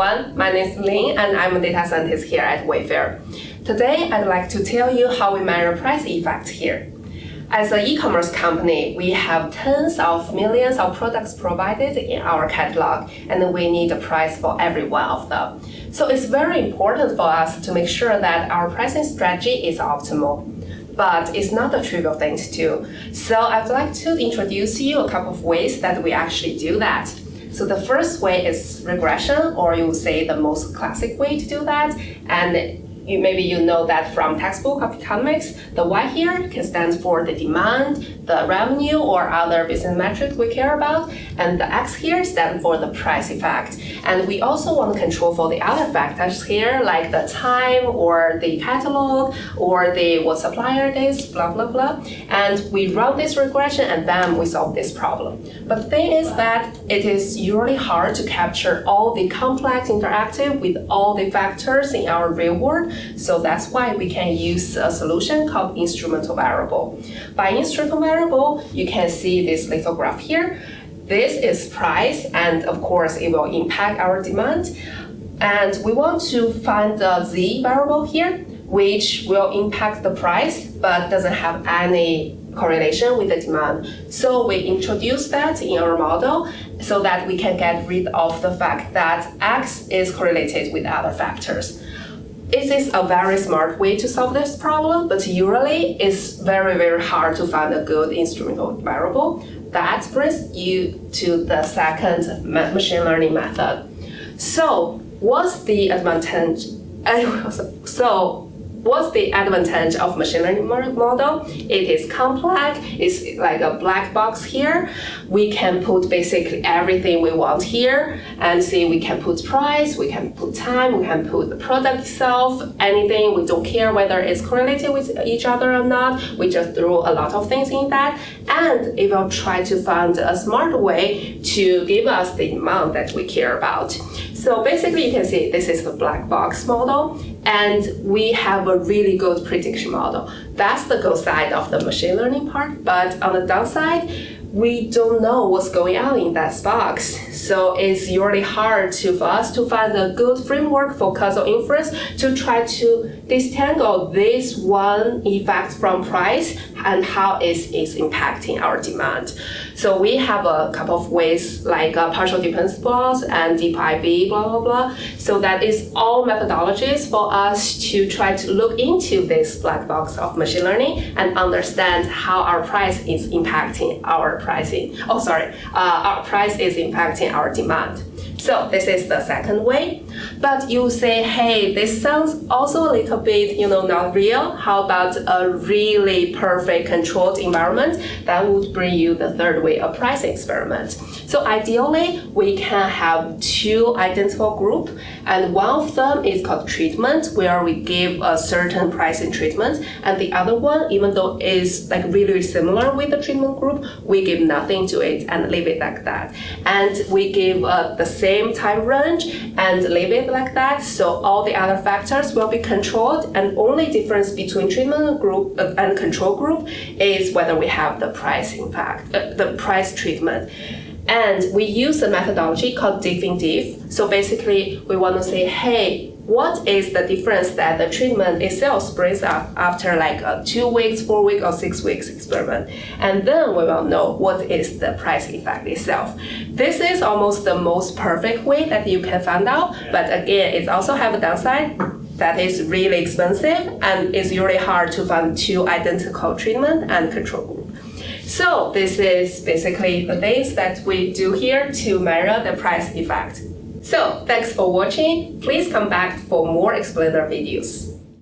everyone. My name is Lin and I'm a data scientist here at Wayfair. Today, I'd like to tell you how we measure price effect here. As an e-commerce company, we have tens of millions of products provided in our catalog, and we need a price for every one of them. So it's very important for us to make sure that our pricing strategy is optimal. But it's not a trivial thing to do. So I'd like to introduce you a couple of ways that we actually do that. So the first way is regression, or you would say the most classic way to do that. And you, maybe you know that from textbook of economics, the Y here can stand for the demand, the revenue, or other business metrics we care about, and the X here stands for the price effect. And we also want to control for the other factors here, like the time, or the catalog, or the what supplier it is, blah blah blah. And we run this regression, and then we solve this problem. But the thing is that it is usually hard to capture all the complex interactive with all the factors in our real world so that's why we can use a solution called instrumental variable. By instrumental variable, you can see this little graph here. This is price, and of course, it will impact our demand. And we want to find the z variable here, which will impact the price, but doesn't have any correlation with the demand. So we introduce that in our model so that we can get rid of the fact that X is correlated with other factors. It is a very smart way to solve this problem, but usually it's very, very hard to find a good instrumental variable. That brings you to the second machine learning method. So what's the advantage? So What's the advantage of machine learning model? It is complex. It's like a black box here. We can put basically everything we want here and see we can put price, we can put time, we can put the product itself, anything. We don't care whether it's correlated with each other or not. We just throw a lot of things in that. And it will try to find a smart way to give us the amount that we care about. So basically you can see this is the black box model and we have a really good prediction model. That's the good side of the machine learning part, but on the downside, we don't know what's going on in that box. So it's really hard to, for us to find a good framework for causal inference to try to disentangle this one effect from price and how it is impacting our demand. So we have a couple of ways like uh, partial dependence plots and deep IV, blah, blah, blah. So that is all methodologies for us to try to look into this black box of machine learning and understand how our price is impacting our pricing. Oh, sorry, uh, our price is impacting our demand. So this is the second way. But you say, hey, this sounds also a little bit, you know, not real. How about a really perfect controlled environment? That would bring you the third way, a price experiment. So ideally, we can have two identical group, and one of them is called treatment, where we give a certain price pricing treatment, and the other one, even though is like really similar with the treatment group, we give nothing to it and leave it like that. And we give uh, the same time range and leave it like that. So all the other factors will be controlled and only difference between treatment group uh, and control group is whether we have the price impact, uh, the price treatment. And we use a methodology called diff in diff. So basically we want to say, hey, what is the difference that the treatment itself brings up after like a two weeks, four weeks, or six weeks experiment. And then we will know what is the price effect itself. This is almost the most perfect way that you can find out, but again, it also have a downside that is really expensive and it's really hard to find two identical treatment and control. So this is basically the things that we do here to measure the price effect. So thanks for watching. Please come back for more explainer videos.